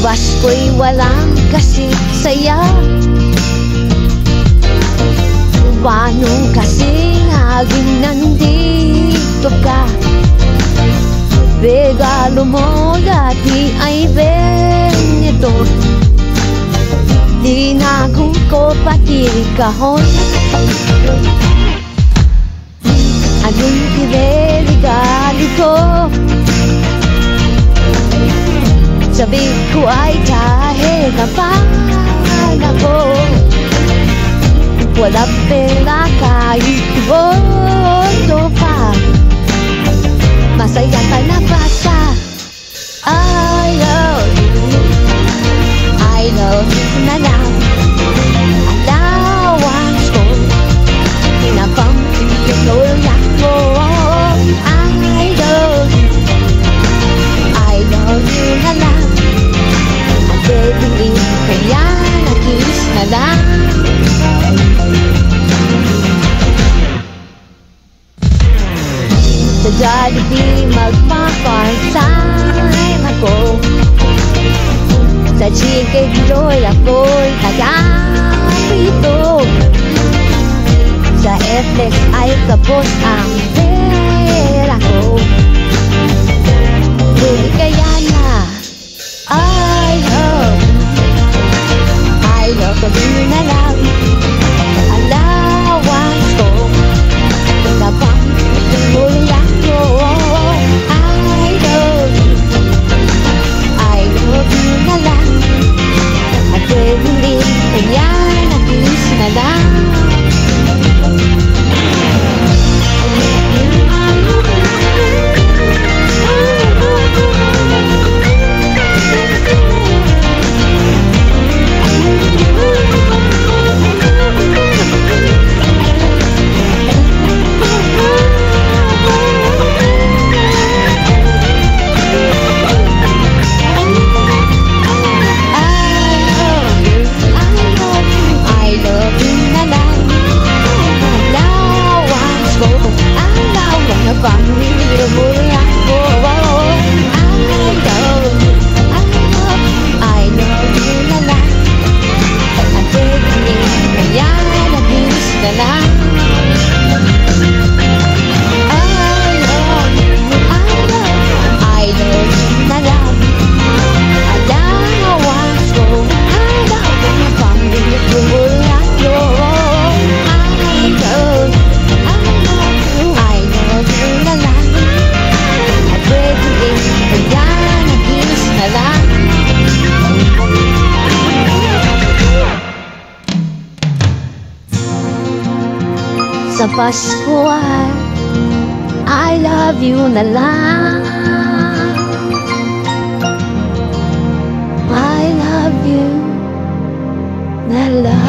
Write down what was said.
Bukas ko'y walang kasing saya. Paano kasing aging nandito ka. Regalo mo dati ay best. compartir el cajón Alguien que ve el galico Sabe que hay que pagar Pueda ver la Sa Jollibee, magpa-farm time ako Sa Chicken Joy, ako'y taga-pito Sa FX ay tapos ang pera ko. Bumili kaya sa Pasko ay I love you na lang I love you na lang